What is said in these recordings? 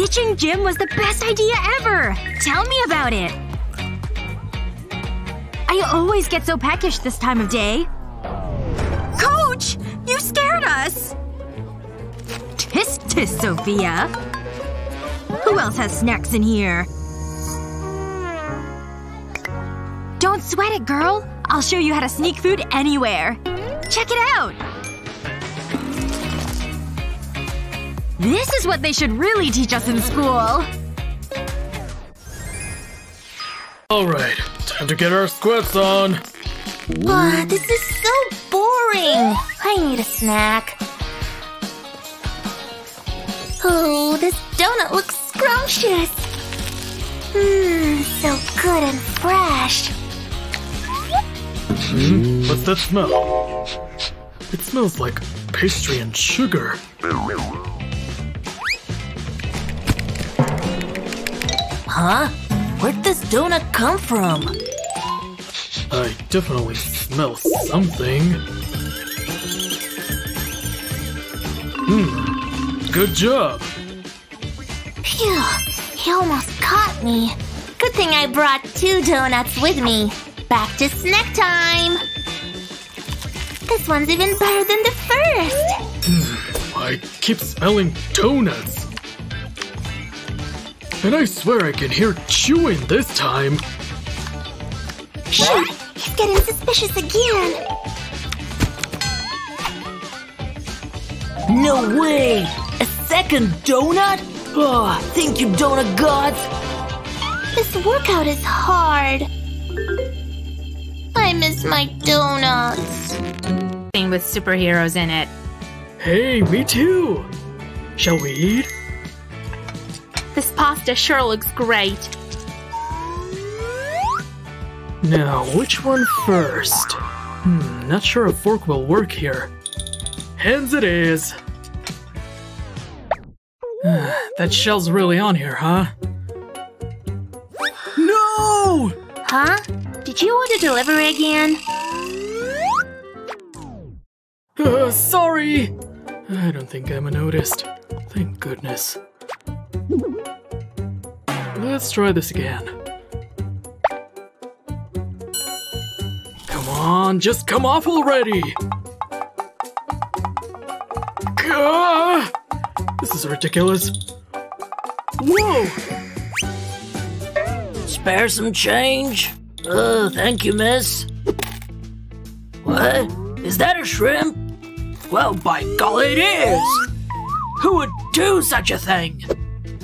Ditching gym was the best idea ever! Tell me about it! I always get so peckish this time of day. Coach! You scared us! Tisk tisk, Sophia. Who else has snacks in here? Don't sweat it, girl. I'll show you how to sneak food anywhere. Check it out! This is what they should really teach us in school. Alright, time to get our squats on. Ah, this is so boring. I need a snack. Oh, this donut looks scrumptious. Mmm, so good and fresh. Hmm? What's that smell? It smells like pastry and sugar. Huh? Where'd this donut come from? I definitely smell something. Hmm. Good job. Phew, he almost caught me. Good thing I brought two donuts with me. Back to snack time! This one's even better than the first! Hmm. I keep smelling donuts. And I swear I can hear chewing this time. Shoot! He's getting suspicious again! No way! A second donut? Oh, thank you, donut gods! This workout is hard. I miss my donuts. Thing with superheroes in it. Hey, me too! Shall we eat? This pasta sure looks great. Now, which one first? Hmm, not sure a fork will work here. Hands it is! that shell's really on here, huh? No! Huh? Did you order delivery again? Uh, sorry! I don't think Emma noticed. Thank goodness. Let's try this again. Come on, just come off already! Gah! This is ridiculous. Whoa! Spare some change? Oh, thank you, miss. What? Is that a shrimp? Well, by golly, it is! Who would do such a thing?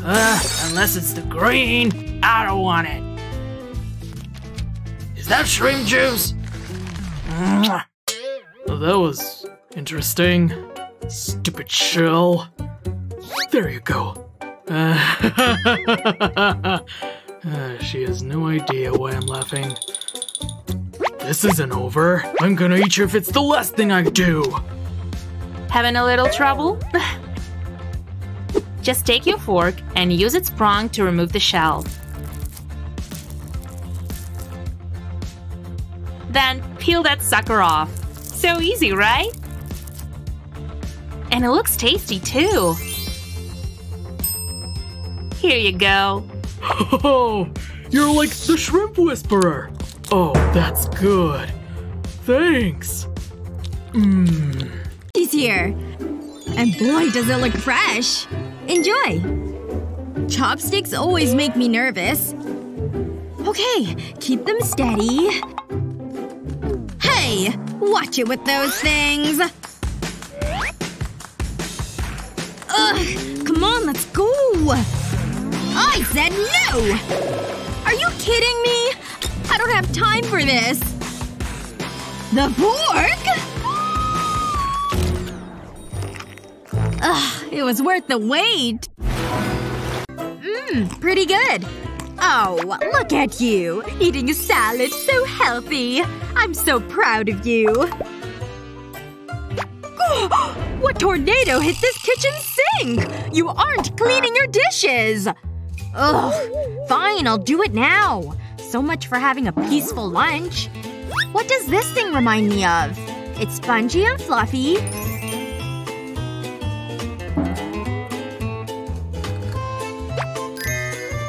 Uh, unless it's the green, I don't want it. Is that shrimp juice? Well, that was interesting. Stupid shell. There you go. Uh, uh, she has no idea why I'm laughing. This isn't over. I'm gonna eat you if it's the last thing I do. Having a little trouble? Just take your fork and use its prong to remove the shell. Then peel that sucker off. So easy, right? And it looks tasty too. Here you go. Oh, you're like the shrimp whisperer. Oh, that's good. Thanks. Mmm. He's here. And boy, does it look fresh. Enjoy. Chopsticks always make me nervous. Okay, keep them steady. Hey! Watch it with those things! Ugh! Come on, let's go! I said no! Are you kidding me? I don't have time for this. The fork? Ugh, it was worth the wait. Mmm, pretty good. Oh, look at you. Eating a salad so healthy. I'm so proud of you. what tornado hit this kitchen sink? You aren't cleaning your dishes! Ugh. Fine, I'll do it now. So much for having a peaceful lunch. What does this thing remind me of? It's spongy and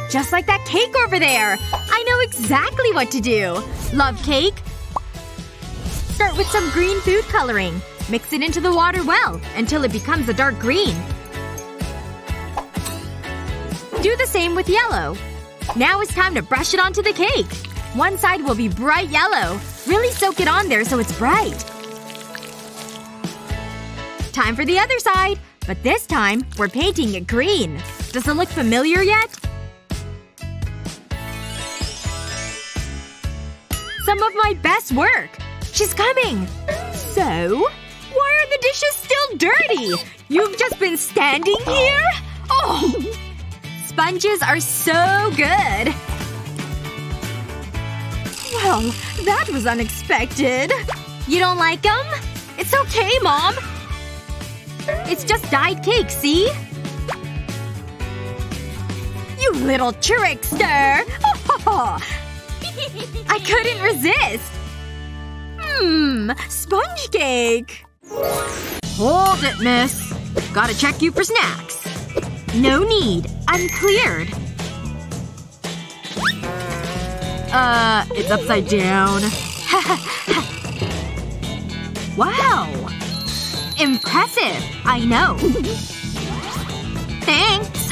Just like that cake over there. I know exactly what to do. Love cake? Start with some green food coloring. Mix it into the water well, until it becomes a dark green. Do the same with yellow. Now it's time to brush it onto the cake. One side will be bright yellow. Really soak it on there so it's bright. Time for the other side. But this time, we're painting it green. Does it look familiar yet? Some of my best work. She's coming. So? Why are the dishes still dirty? You've just been standing here? Oh! Sponges are so good. Well, that was unexpected. You don't like them? It's okay, Mom. It's just dyed cake, see? You little trickster! I couldn't resist! Mmm, sponge cake! Hold it, miss. Gotta check you for snacks. No need. I'm cleared. Uh, it's upside down. wow! Impressive. I know. Thanks.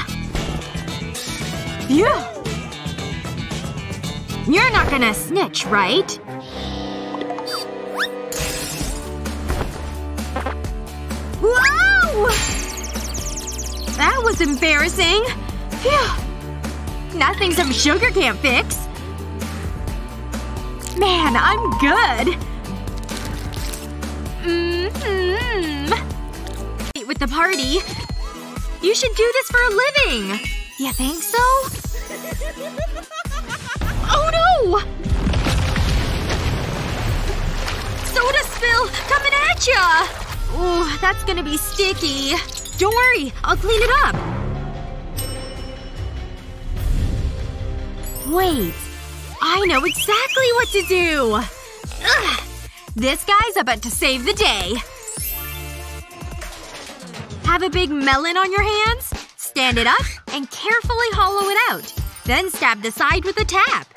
Phew. You're not gonna snitch, right? Whoa! That was embarrassing. Phew. Nothing some sugar can't fix. Man, I'm good. Mm-hmm. With the party. You should do this for a living. You think so? Oh no! Soda spill coming at ya! Ooh, that's gonna be sticky. Don't worry, I'll clean it up. Wait. I know exactly what to do! Ugh. This guy's about to save the day. Have a big melon on your hands? Stand it up and carefully hollow it out. Then stab the side with a tap.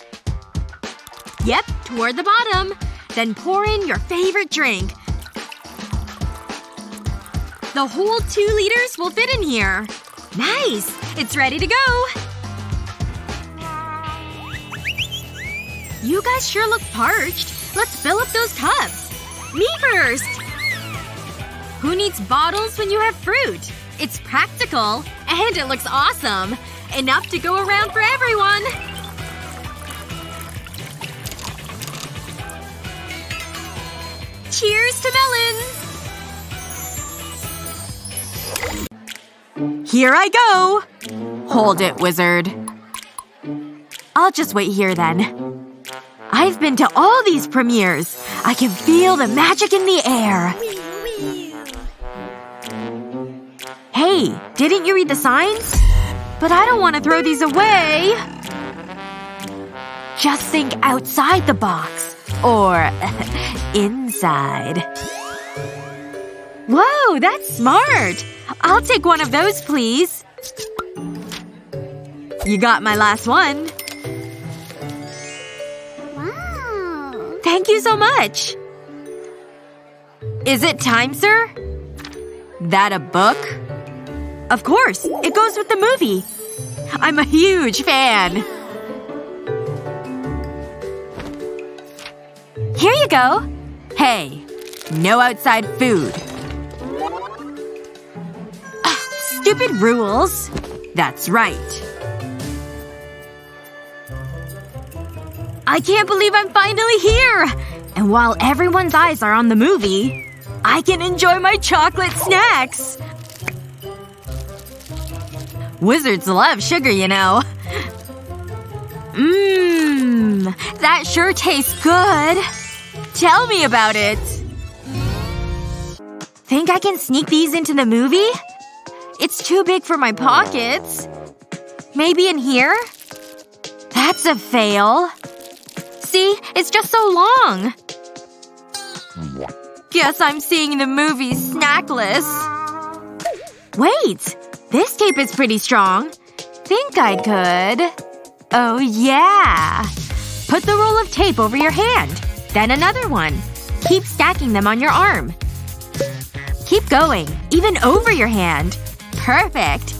Yep, toward the bottom. Then pour in your favorite drink. The whole two liters will fit in here. Nice! It's ready to go! You guys sure look parched. Let's fill up those cups. Me first! Who needs bottles when you have fruit? It's practical. And it looks awesome. Enough to go around for everyone. Cheers to melons! Here I go! Hold it, wizard. I'll just wait here then. I've been to all these premieres. I can feel the magic in the air. Hey, didn't you read the signs? But I don't want to throw these away. Just think outside the box. Or inside. Whoa, that's smart! I'll take one of those, please. You got my last one. Wow. Thank you so much. Is it time, sir? That a book? Of course. It goes with the movie. I'm a huge fan. Here you go. Hey. No outside food. Ah, stupid rules. That's right. I can't believe I'm finally here! And while everyone's eyes are on the movie, I can enjoy my chocolate snacks! Wizards love sugar, you know. Mmm. That sure tastes good. Tell me about it. Think I can sneak these into the movie? It's too big for my pockets. Maybe in here? That's a fail. See? It's just so long. Guess I'm seeing the movie snackless. Wait! This tape is pretty strong. Think I could… Oh yeah! Put the roll of tape over your hand. Then another one. Keep stacking them on your arm. Keep going. Even over your hand. Perfect.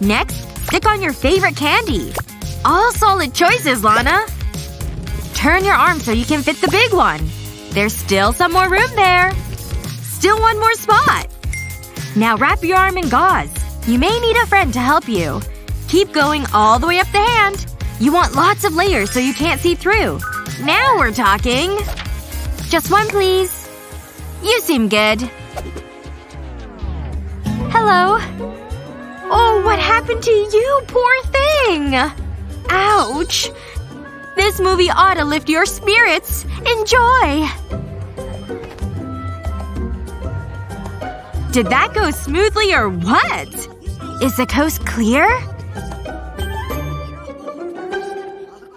Next, stick on your favorite candy. All solid choices, Lana. Turn your arm so you can fit the big one. There's still some more room there. Still one more spot. Now wrap your arm in gauze. You may need a friend to help you. Keep going all the way up the hand. You want lots of layers so you can't see through. Now we're talking. Just one, please. You seem good. Hello. Oh, what happened to you, poor thing? Ouch. This movie ought to lift your spirits. Enjoy! Did that go smoothly or what? Is the coast clear?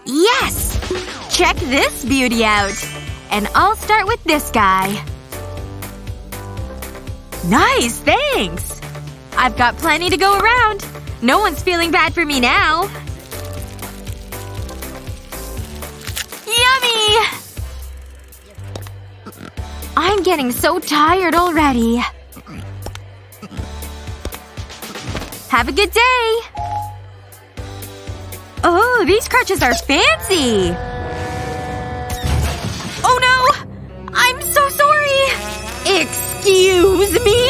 Yes! Check this beauty out. And I'll start with this guy. Nice, thanks! I've got plenty to go around. No one's feeling bad for me now. Yummy! I'm getting so tired already. Have a good day! Oh, these crutches are fancy! Excuse me?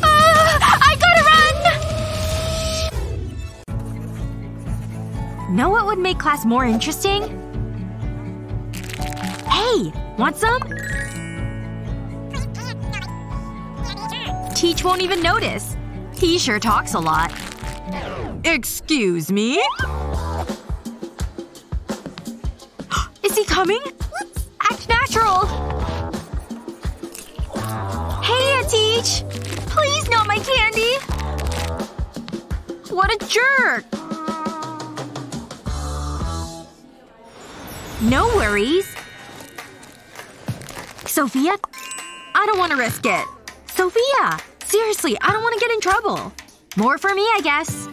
Uh, I gotta run! Know what would make class more interesting? Hey! Want some? Teach won't even notice. He sure talks a lot. Excuse me? Is he coming? Act natural. Hey, Teach! Please not my candy! What a jerk! No worries. Sophia? I don't want to risk it. Sophia! Seriously, I don't want to get in trouble. More for me, I guess.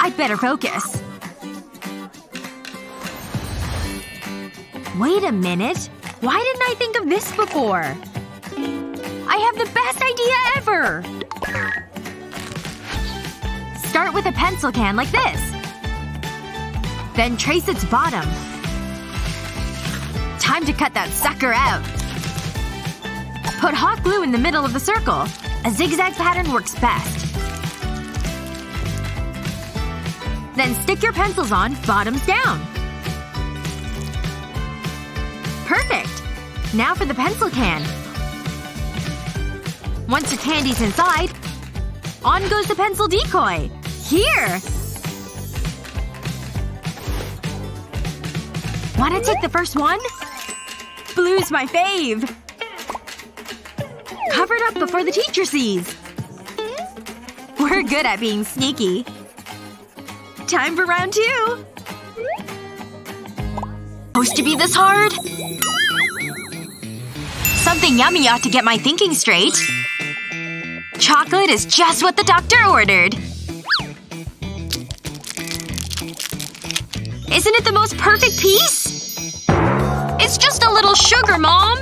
I'd better focus. Wait a minute. Why didn't I think of this before? I have the best idea ever! Start with a pencil can like this. Then trace its bottom. Time to cut that sucker out. Put hot glue in the middle of the circle. A zigzag pattern works best. Then stick your pencils on, bottoms down. Perfect! Now for the pencil can. Once the candy's inside, on goes the pencil decoy. Here! Wanna take the first one? Blue's my fave. Cover it up before the teacher sees. We're good at being sneaky. Time for round two! Supposed to be this hard? Something yummy ought to get my thinking straight. Chocolate is just what the doctor ordered. Isn't it the most perfect piece? It's just a little sugar, Mom!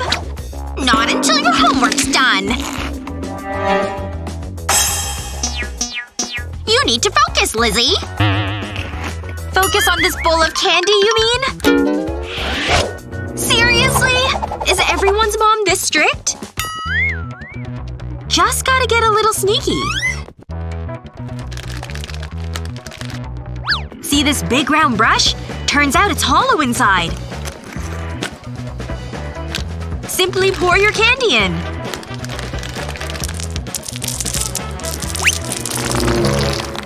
Not until your homework's done. You need to focus, Lizzie. Focus on this bowl of candy, you mean? Is everyone's mom this strict? Just gotta get a little sneaky. See this big round brush? Turns out it's hollow inside. Simply pour your candy in.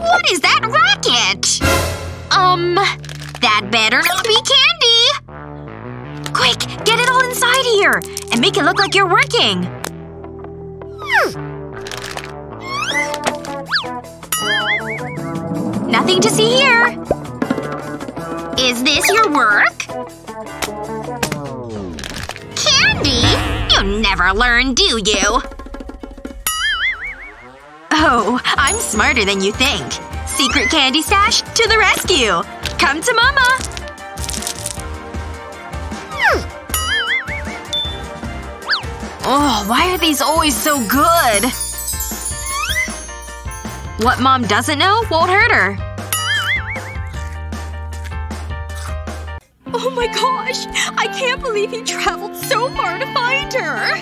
What is that racket? Um, that better not be candy! Get it all inside here! And make it look like you're working! Hmm. Nothing to see here. Is this your work? Candy? You never learn, do you? Oh, I'm smarter than you think. Secret candy stash, to the rescue! Come to mama! Oh, why are these always so good? What mom doesn't know won't hurt her. Oh my gosh! I can't believe he traveled so far to find her!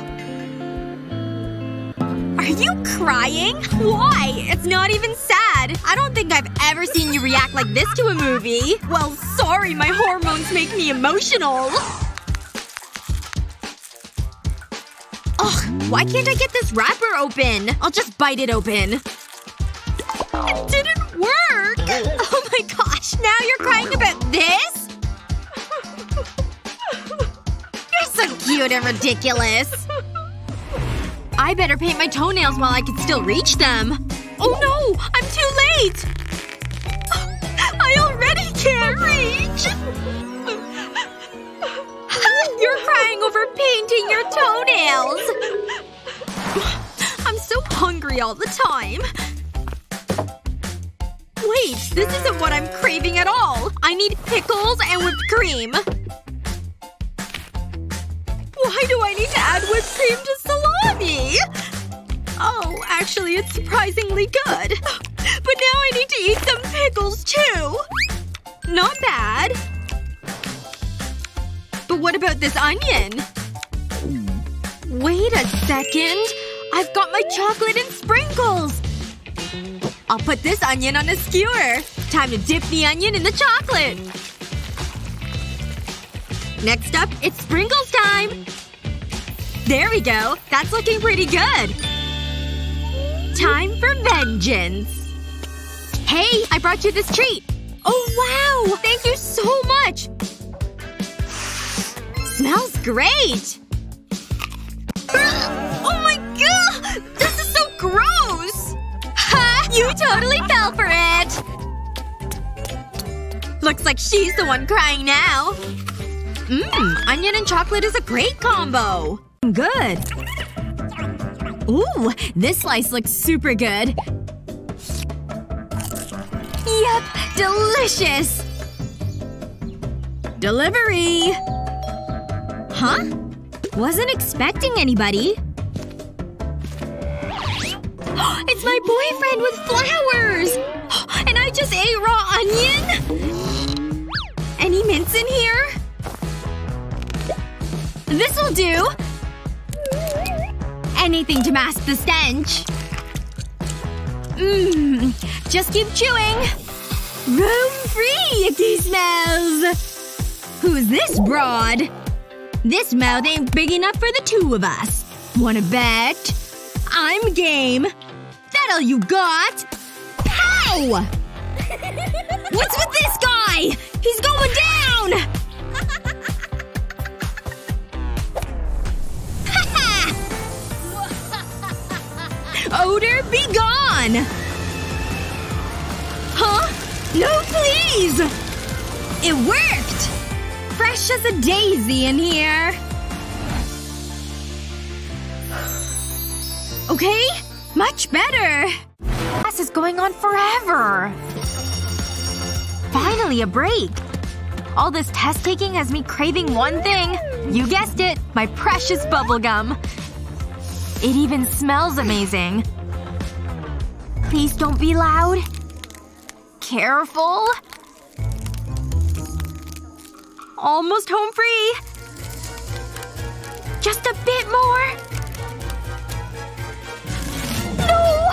Are you crying? Why? It's not even sad. I don't think I've ever seen you react like this to a movie. Well, sorry, my hormones make me emotional. Why can't I get this wrapper open? I'll just bite it open. It didn't work! Oh my gosh, now you're crying about this? You're so cute and ridiculous. I better paint my toenails while I can still reach them. Oh no! I'm too late! I already can't reach! You're crying over painting your toenails! Hungry all the time. Wait, this isn't what I'm craving at all. I need pickles and whipped cream. Why do I need to add whipped cream to salami? Oh, actually it's surprisingly good. But now I need to eat some pickles too. Not bad. But what about this onion? Wait a second. I've got my chocolate and sprinkles! I'll put this onion on a skewer. Time to dip the onion in the chocolate. Next up, it's sprinkles time! There we go. That's looking pretty good. Time for vengeance. Hey, I brought you this treat. Oh wow! Thank you so much! Smells great! Looks like she's the one crying now. Mmm, onion and chocolate is a great combo. Good. Ooh, this slice looks super good. Yep, delicious! Delivery! Huh? Wasn't expecting anybody. it's my boyfriend with flowers! Just ate raw onion? Any mints in here? This'll do! Anything to mask the stench. Mmm. Just keep chewing. Room free, icky smells! Who's this broad? This mouth ain't big enough for the two of us. Wanna bet? I'm game. That all you got? Pow! What's with this guy? He's going down! Odor, be gone! Huh? No, please! It worked! Fresh as a daisy in here. Okay? Much better. Class is going on forever. Finally a break. All this test taking has me craving one thing. You guessed it. My precious bubblegum. It even smells amazing. Please don't be loud. Careful. Almost home free. Just a bit more. No!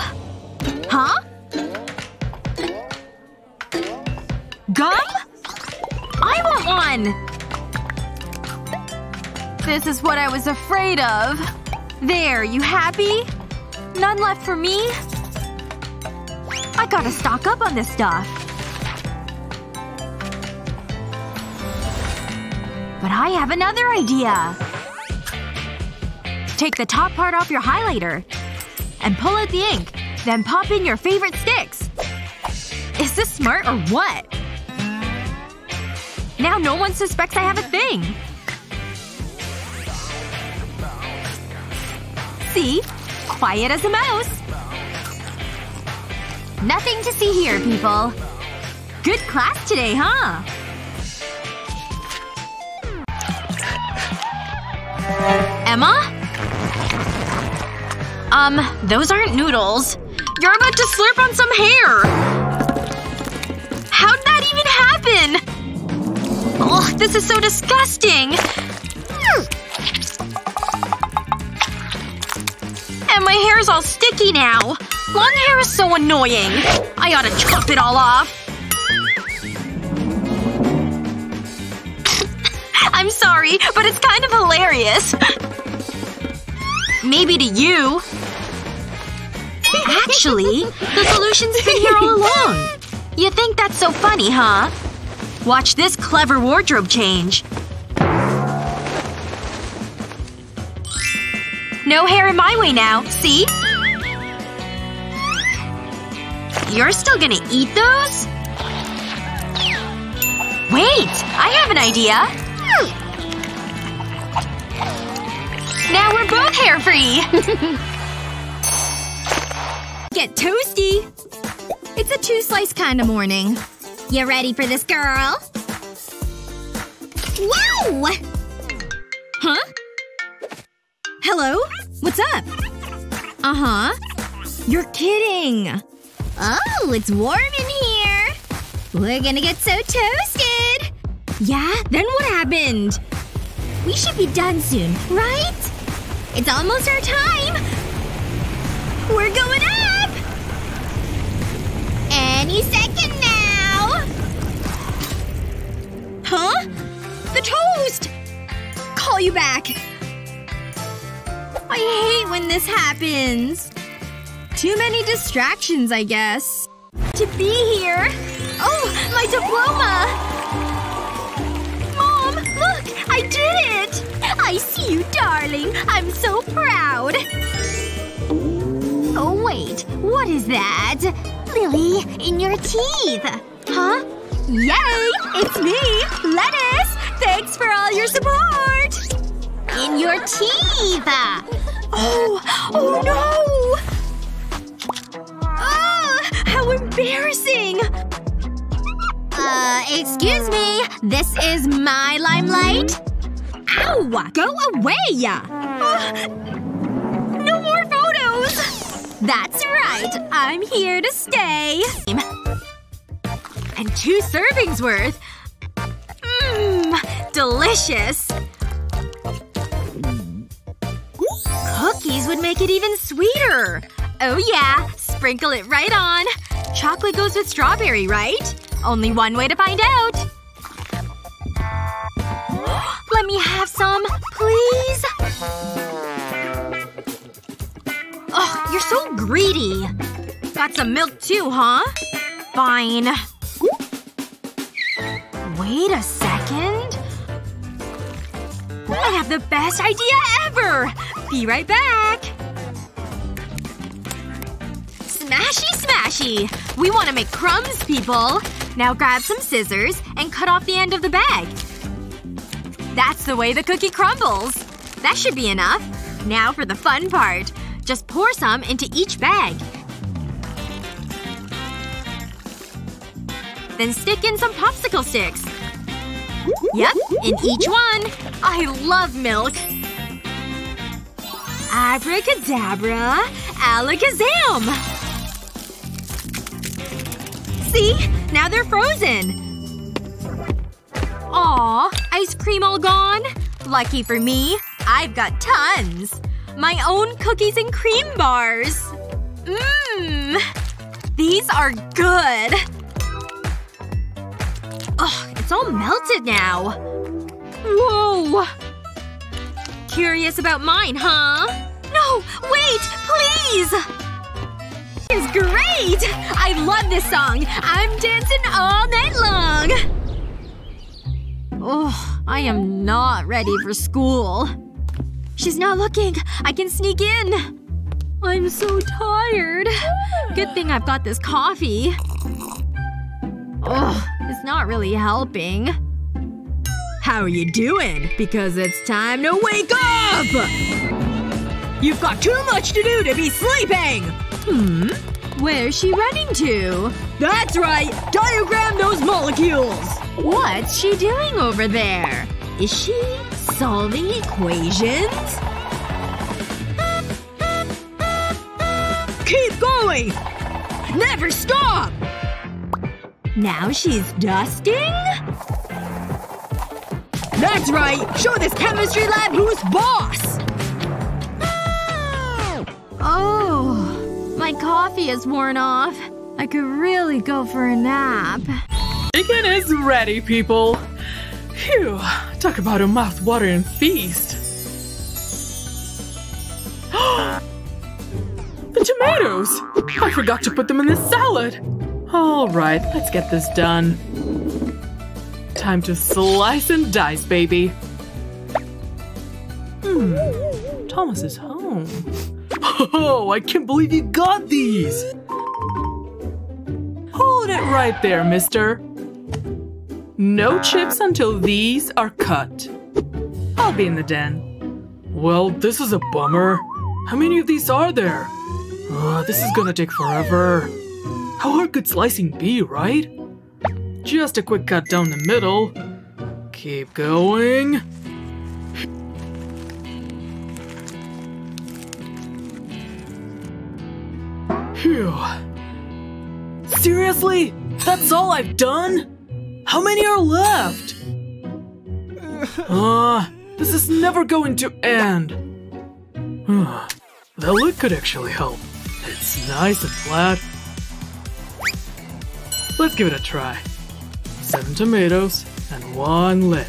Huh? Gum? I want one! This is what I was afraid of. There, you happy? None left for me? I gotta stock up on this stuff. But I have another idea. Take the top part off your highlighter. And pull out the ink. Then pop in your favorite sticks. Is this smart or what? Now no one suspects I have a thing. See? Quiet as a mouse. Nothing to see here, people. Good class today, huh? Emma? Um, those aren't noodles. You're about to slurp on some hair! Ugh, this is so disgusting! And my hair's all sticky now. Long hair is so annoying. I ought to chop it all off. I'm sorry, but it's kind of hilarious. Maybe to you. Actually, the solution's been here all along. You think that's so funny, huh? Watch this clever wardrobe change. No hair in my way now, see? You're still gonna eat those? Wait! I have an idea! Now we're both hair free! Get toasty! It's a two-slice kind of morning. You ready for this, girl? Whoa! Huh? Hello? What's up? Uh-huh. You're kidding. Oh, it's warm in here. We're gonna get so toasted. Yeah? Then what happened? We should be done soon, right? It's almost our time. We're going up! Any second Huh? The toast! Call you back. I hate when this happens. Too many distractions, I guess. To be here. Oh, my diploma! Mom, look! I did it! I see you, darling. I'm so proud. Oh, wait. What is that? Lily, in your teeth. Huh? Yay! It's me! Lettuce! Thanks for all your support! In your teeth! Oh! Oh no! Oh! How embarrassing! Uh, excuse me. This is my limelight? Ow! Go away! Uh, no more photos! That's right. I'm here to stay. And two servings worth. Mmm. Delicious. Cookies would make it even sweeter. Oh yeah. Sprinkle it right on. Chocolate goes with strawberry, right? Only one way to find out. Let me have some, please? Ugh, you're so greedy. Got some milk too, huh? Fine. Wait a second. I have the best idea ever! Be right back. Smashy smashy! We want to make crumbs, people! Now grab some scissors and cut off the end of the bag. That's the way the cookie crumbles. That should be enough. Now for the fun part. Just pour some into each bag. Then stick in some popsicle sticks. Yep, in each one. I love milk. Abracadabra. Alakazam! See? Now they're frozen. Aw, ice cream all gone? Lucky for me, I've got tons. My own cookies and cream bars. Mmm. These are good. Ugh, it's all melted now. Whoa. Curious about mine, huh? No! Wait! Please! It's great! I love this song! I'm dancing all night long! Oh, I am not ready for school. She's not looking. I can sneak in. I'm so tired. Good thing I've got this coffee. Ugh, it's not really helping. How are you doing? Because it's time to wake up! You've got too much to do to be sleeping! Hmm? Where's she running to? That's right! Diagram those molecules! What's she doing over there? Is she solving equations? Keep going! Never stop! Now she's dusting? That's right! Show this chemistry lab who's boss! Oh, my coffee is worn off. I could really go for a nap. Chicken is ready, people. Phew. Talk about a mouth-watering feast. the tomatoes! I forgot to put them in the salad. Alright, let's get this done. Time to slice and dice, baby. Hmm. Thomas is home. Oh, I can't believe you got these! Hold it right there, mister. No chips until these are cut. I'll be in the den. Well, this is a bummer. How many of these are there? Uh, this is gonna take forever. How hard could slicing be, right? Just a quick cut down the middle. Keep going. Phew. Seriously? That's all I've done? How many are left? Uh, this is never going to end. the lid could actually help. It's nice and flat. Let's give it a try. Seven tomatoes, and one lid.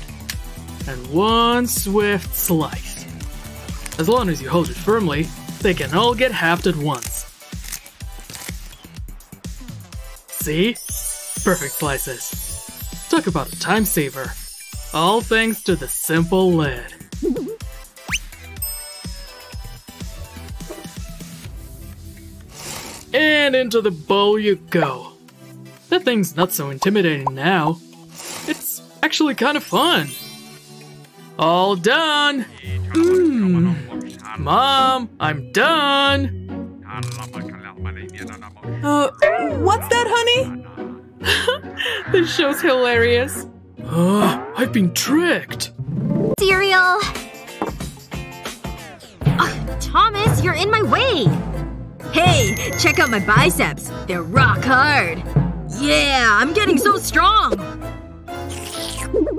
And one swift slice. As long as you hold it firmly, they can all get halved at once. See? Perfect slices. Talk about a time saver. All thanks to the simple lid. And into the bowl you go. That thing's not so intimidating now. It's actually kind of fun. All done! Mmm. Mom, I'm done! Uh, what's that, honey? this show's hilarious. Uh, I've been tricked. Cereal! Ugh, Thomas, you're in my way! Hey, check out my biceps. They're rock hard. Yeah, I'm getting so strong.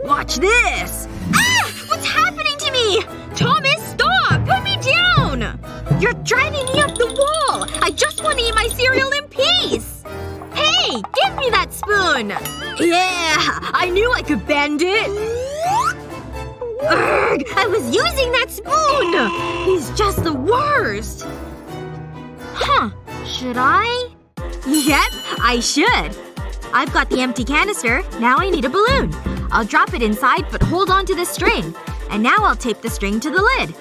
Watch this. Ah! What's happening to me? Thomas, stop! Put me down! You're driving me up the wall! I just want to eat my cereal in peace! Hey! Give me that spoon! Yeah, I knew I could bend it. Urgh! I was using that spoon! He's just the worst! Huh. Should I? Yep, I should. I've got the empty canister. Now I need a balloon. I'll drop it inside but hold on to the string. And now I'll tape the string to the lid.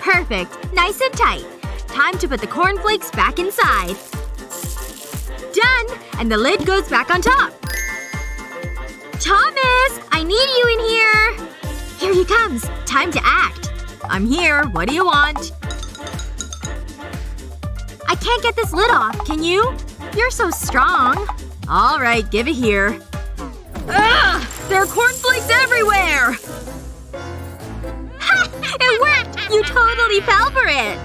Perfect. Nice and tight. Time to put the cornflakes back inside. Done! And the lid goes back on top. Thomas! I need you in here! Here he comes. Time to act. I'm here. What do you want? I can't get this lid off, can you? You're so strong. Alright, give it here. Ugh! There are cornflakes everywhere! Ha! It worked! You totally fell for it!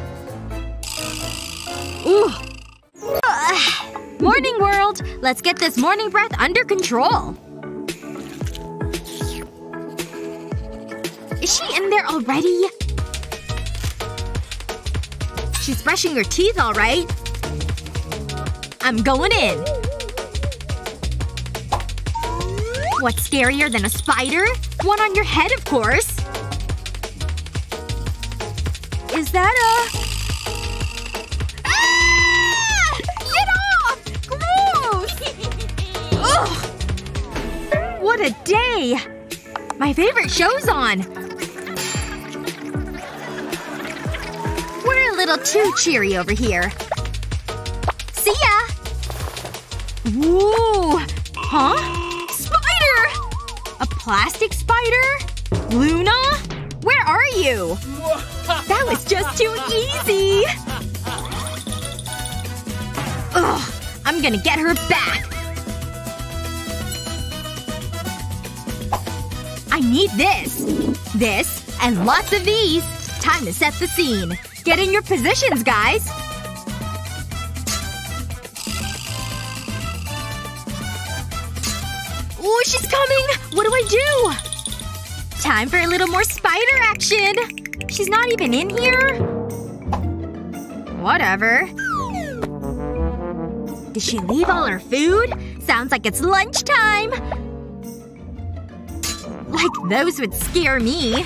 Ooh. Morning world! Let's get this morning breath under control. Is she in there already? She's brushing her teeth alright. I'm going in. What's scarier than a spider? One on your head, of course. Is that a… Ah! Get off! Gross! Ugh! What a day! My favorite show's on. Little too cheery over here. See ya! Whoa! Huh? Spider! A plastic spider? Luna? Where are you? That was just too easy! Ugh. I'm gonna get her back. I need this. This, and lots of these. Time to set the scene. Get in your positions, guys. Ooh, she's coming! What do I do? Time for a little more spider action! She's not even in here? Whatever. Did she leave all her food? Sounds like it's lunchtime! Like those would scare me.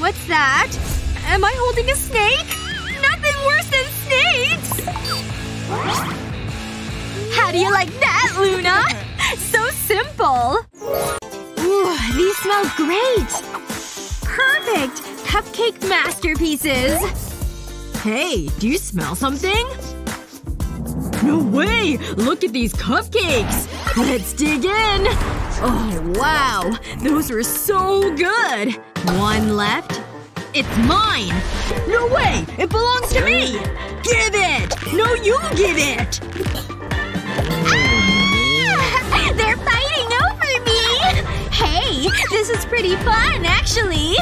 What's that? Am I holding a snake? Nothing worse than snakes! How do you like that, Luna? So simple! Ooh, these smell great! Perfect! Cupcake masterpieces! Hey, do you smell something? No way! Look at these cupcakes! Let's dig in! Oh, wow. Those were so good! One left. It's mine! No way! It belongs to me! Give it! No, you give it! Ah! They're fighting over me! Hey, this is pretty fun, actually.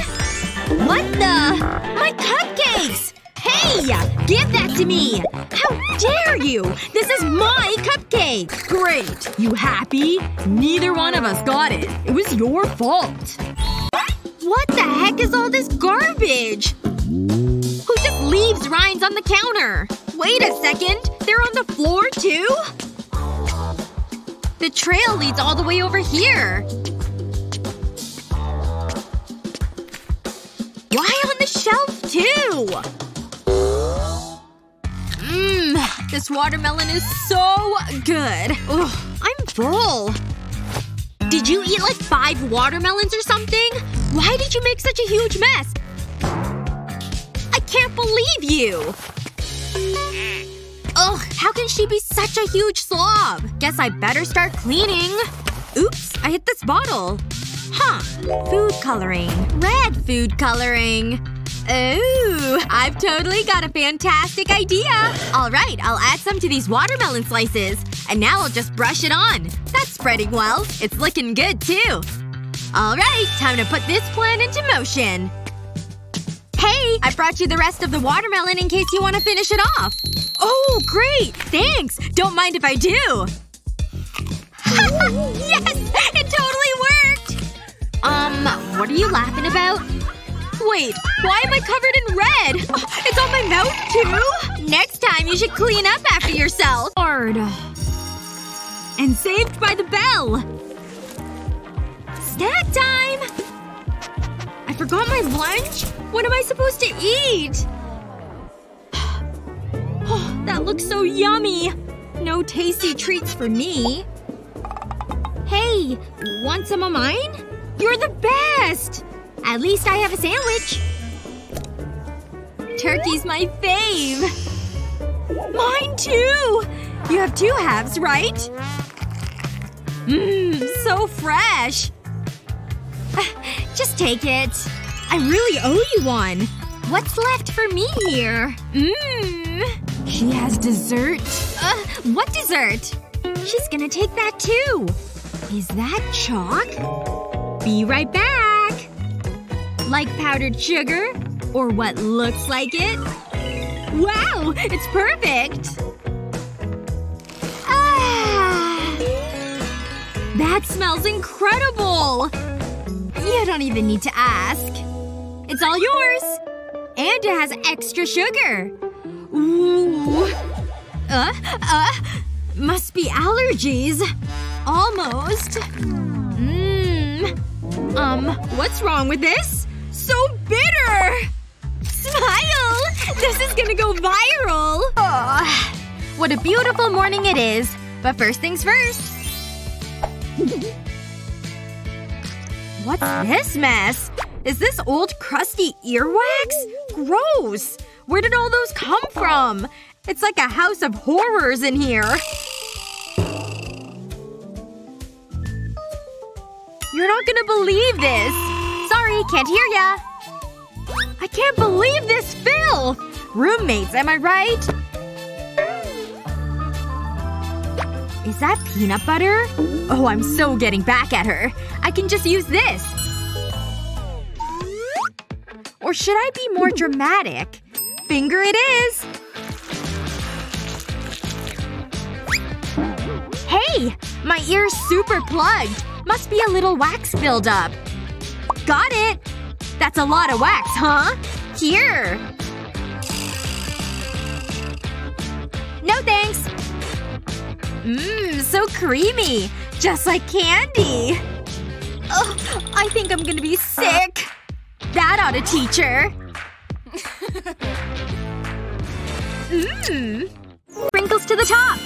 What the? My cupcakes! Hey! Give that to me! How dare you! This is my cupcake! Great! You happy? Neither one of us got it. It was your fault. What the heck is all this garbage? Who just leaves rinds on the counter? Wait a second. They're on the floor, too? The trail leads all the way over here. Why on the shelf, too? Mmm. This watermelon is so good. Ugh. I'm full. Did you eat like five watermelons or something? Why did you make such a huge mess? I can't believe you! Ugh, how can she be such a huge slob? Guess I better start cleaning. Oops, I hit this bottle. Huh. Food coloring. Red food coloring. Ooh, I've totally got a fantastic idea. Alright, I'll add some to these watermelon slices. And now I'll just brush it on. That's spreading well. It's looking good, too. Alright, time to put this plan into motion. Hey! I brought you the rest of the watermelon in case you want to finish it off. Oh, great! Thanks! Don't mind if I do. yes! It totally worked! Um, what are you laughing about? Wait, why am I covered in red? Uh, it's on my mouth, too? Next time you should clean up after yourself. Hard. And saved by the bell! Snack time! I forgot my lunch? What am I supposed to eat? Oh, that looks so yummy! No tasty treats for me. Hey, want some of mine? You're the best! At least I have a sandwich. Turkey's my fave. Mine too! You have two halves, right? Mmm, so fresh. Just take it. I really owe you one. What's left for me here? Mmm. She has dessert? Uh, what dessert? She's gonna take that too. Is that chalk? Be right back. Like powdered sugar? Or what looks like it? Wow! It's perfect! Ah! That smells incredible! You don't even need to ask. It's all yours! And it has extra sugar. Ooh. Uh, uh. Must be allergies. Almost. Mmm. Um, what's wrong with this? So bitter! Smile! This is gonna go viral! Oh, what a beautiful morning it is. But first things first. What's this mess? Is this old crusty earwax? Gross! Where did all those come from? It's like a house of horrors in here. You're not gonna believe this. Can't hear ya. I can't believe this filth! Roommates, am I right? Is that peanut butter? Oh, I'm so getting back at her. I can just use this. Or should I be more dramatic? Finger it is! Hey! My ear's super plugged. Must be a little wax buildup. Got it! That's a lot of wax, huh? Here! No thanks! Mmm, so creamy! Just like candy! Ugh, I think I'm gonna be uh. sick. That ought to teach her. Mmm. Sprinkles to the top.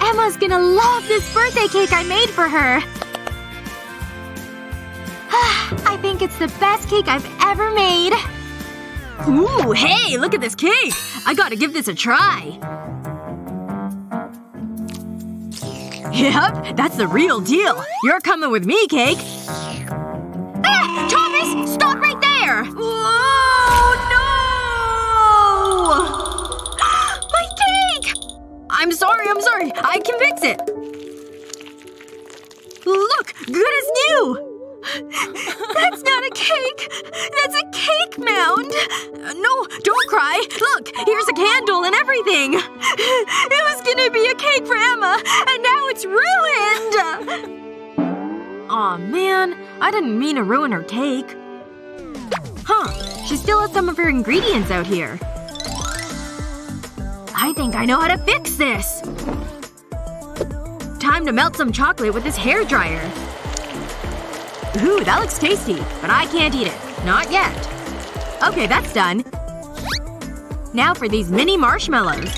Emma's gonna love this birthday cake I made for her. It's the best cake I've ever made. Ooh, hey, look at this cake! I gotta give this a try. Yep, that's the real deal. You're coming with me, Cake. Ah! Thomas! Stop right there! Whoa! No! My cake! I'm sorry, I'm sorry. I can fix it. Look! Good as new! That's not a cake! That's a cake mound! Uh, no, don't cry! Look! Here's a candle and everything! It was gonna be a cake for Emma, and now it's ruined! Aw, man. I didn't mean to ruin her cake. Huh. She still has some of her ingredients out here. I think I know how to fix this! Time to melt some chocolate with this hair dryer. Ooh, that looks tasty. But I can't eat it. Not yet. Okay, that's done. Now for these mini marshmallows.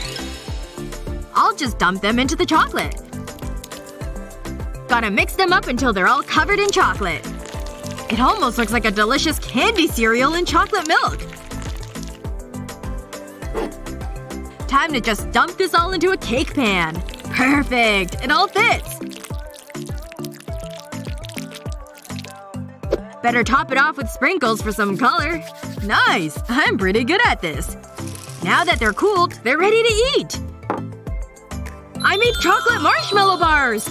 I'll just dump them into the chocolate. Gotta mix them up until they're all covered in chocolate. It almost looks like a delicious candy cereal in chocolate milk. Time to just dump this all into a cake pan. Perfect! It all fits! Better top it off with sprinkles for some color. Nice! I'm pretty good at this. Now that they're cooled, they're ready to eat! I made chocolate marshmallow bars!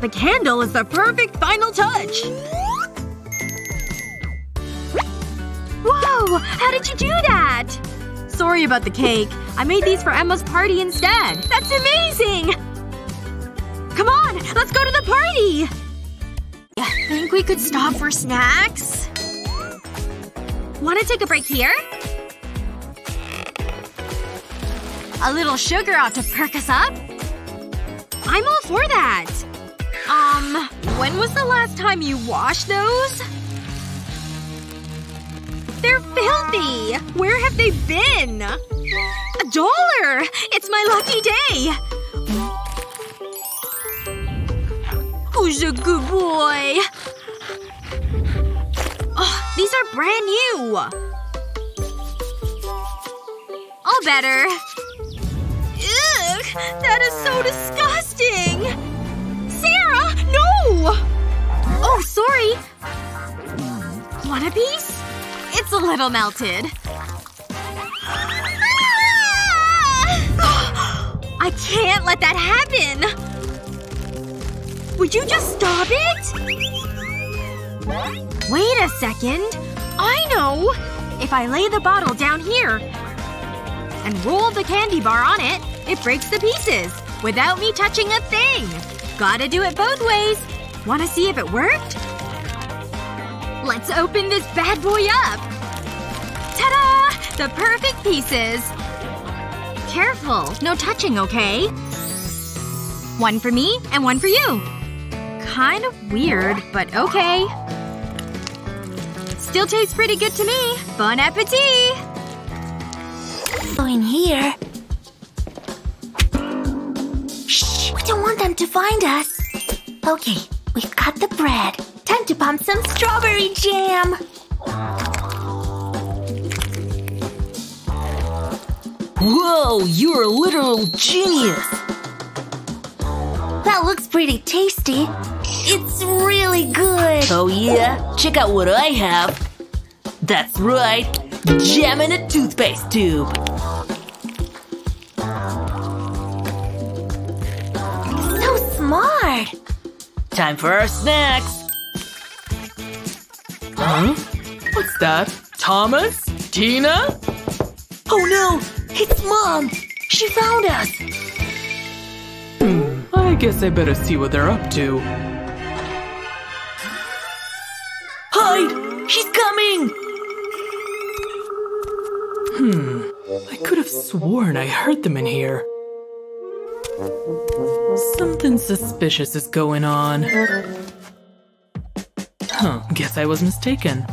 The candle is the perfect final touch! Whoa! How did you do that? Sorry about the cake. I made these for Emma's party instead. That's amazing! Come on! Let's go to the party! Think we could stop for snacks? Wanna take a break here? A little sugar ought to perk us up. I'm all for that. Um, when was the last time you washed those? They're filthy! Where have they been? A dollar! It's my lucky day! Who's a good boy? Oh, these are brand new! All better. Ugh! That is so disgusting! Sarah! No! Oh, sorry. Want a piece? It's a little melted. Ah! I can't let that happen! Would you just stop it? Wait a second. I know! If I lay the bottle down here and roll the candy bar on it, it breaks the pieces. Without me touching a thing. Gotta do it both ways. Wanna see if it worked? Let's open this bad boy up! Ta-da! The perfect pieces! Careful. No touching, okay? One for me, and one for you. Kind of weird, but okay. Still tastes pretty good to me. Bon appetit! Go in here. Shh! We don't want them to find us. Okay, we've got the bread. Time to pump some strawberry jam. Whoa, you're a literal genius! That looks pretty tasty. It's really good! Oh yeah? Check out what I have! That's right! Gem in a toothpaste tube! So smart! Time for our snacks! Huh? What's that? Thomas? Tina? Oh no! It's Mom! She found us! Hmm, I guess I better see what they're up to. Hide! She's coming! Hmm. I could have sworn I heard them in here. Something suspicious is going on. Huh, guess I was mistaken.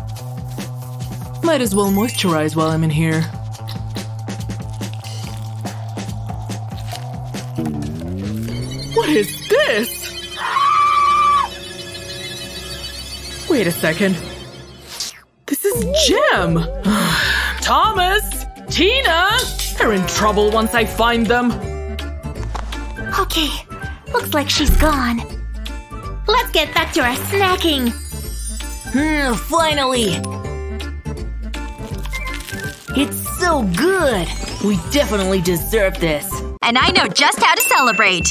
Might as well moisturize while I'm in here. What is this? Wait a second. This is Jem! Thomas! Tina! They're in trouble once I find them. Okay, looks like she's gone. Let's get back to our snacking. Hmm, finally! It's so good! We definitely deserve this. And I know just how to celebrate.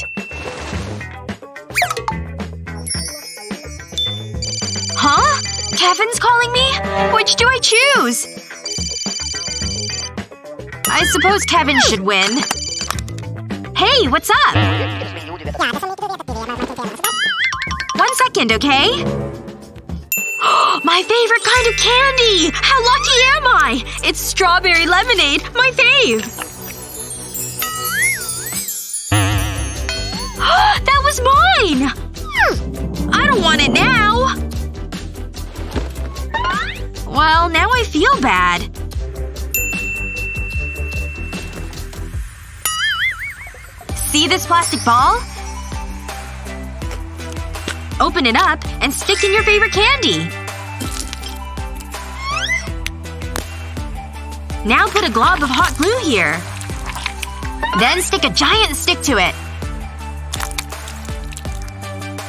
Kevin's calling me? Which do I choose? I suppose Kevin should win. Hey, what's up? One second, okay? My favorite kind of candy! How lucky am I? It's strawberry lemonade, my fave! that was mine! I don't want it now! Well, now I feel bad. See this plastic ball? Open it up and stick in your favorite candy. Now put a glob of hot glue here. Then stick a giant stick to it.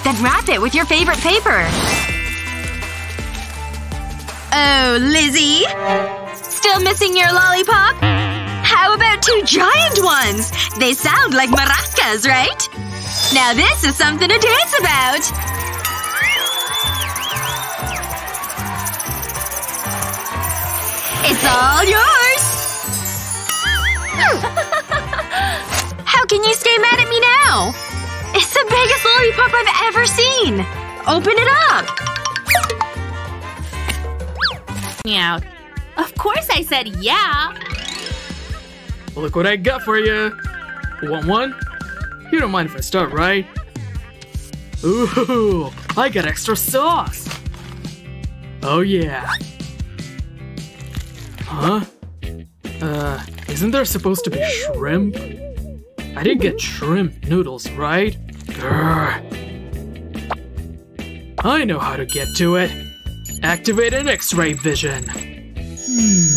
Then wrap it with your favorite paper. Oh, Lizzie? Still missing your lollipop? How about two giant ones? They sound like maracas, right? Now this is something to dance about! It's all yours! How can you stay mad at me now? It's the biggest lollipop I've ever seen! Open it up! Meow. Of course I said yeah. Look what I got for you. Want one? You don't mind if I start, right? Ooh, I got extra sauce. Oh yeah. Huh? Uh, isn't there supposed to be shrimp? I didn't get shrimp noodles, right? Grr. I know how to get to it. Activate an X-ray vision. Hmm.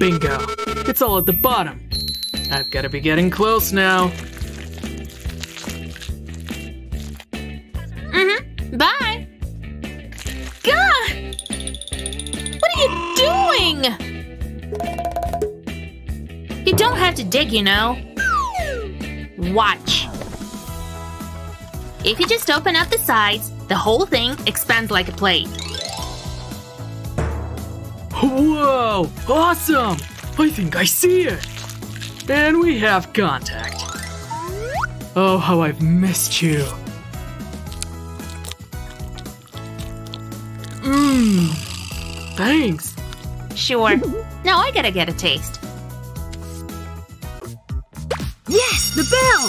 Bingo. It's all at the bottom. I've gotta be getting close now. Mm-hmm. Bye. God! What are you doing? You don't have to dig, you know. Watch. If you just open up the sides, the whole thing expands like a plate. Whoa! Awesome! I think I see it! And we have contact. Oh, how I've missed you. Mmm. Thanks. Sure. now I gotta get a taste. Yes! The bell!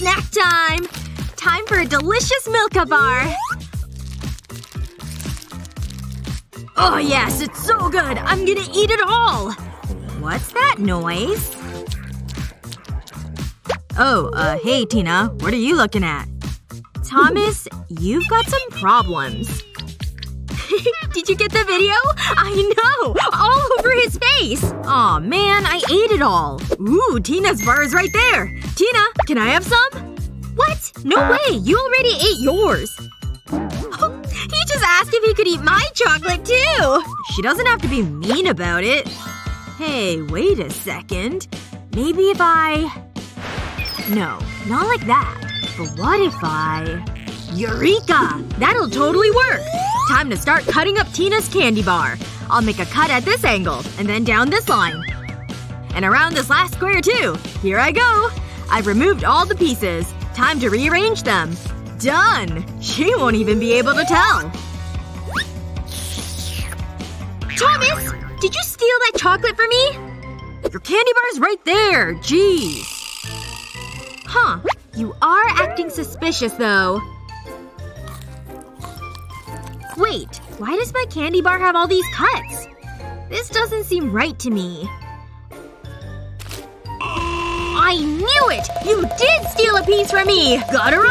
Snack time! Time for a delicious Milka bar! Oh yes, it's so good! I'm gonna eat it all! What's that noise? Oh, uh, hey Tina. What are you looking at? Thomas, you've got some problems. Did you get the video? I know! All over his face! Aw, man, I ate it all. Ooh, Tina's bar is right there. Tina, can I have some? What? No way! You already ate yours. he just asked if he could eat my chocolate, too! She doesn't have to be mean about it. Hey, wait a second. Maybe if I… No, not like that. But what if I… Eureka! That'll totally work! Time to start cutting up Tina's candy bar. I'll make a cut at this angle, and then down this line. And around this last square, too. Here I go. I've removed all the pieces. Time to rearrange them. Done! She won't even be able to tell. Thomas! Did you steal that chocolate from me? Your candy bar's right there! Jeez. Huh. You are acting suspicious, though. Wait. Why does my candy bar have all these cuts? This doesn't seem right to me. I knew it! You did steal a piece from me! Got her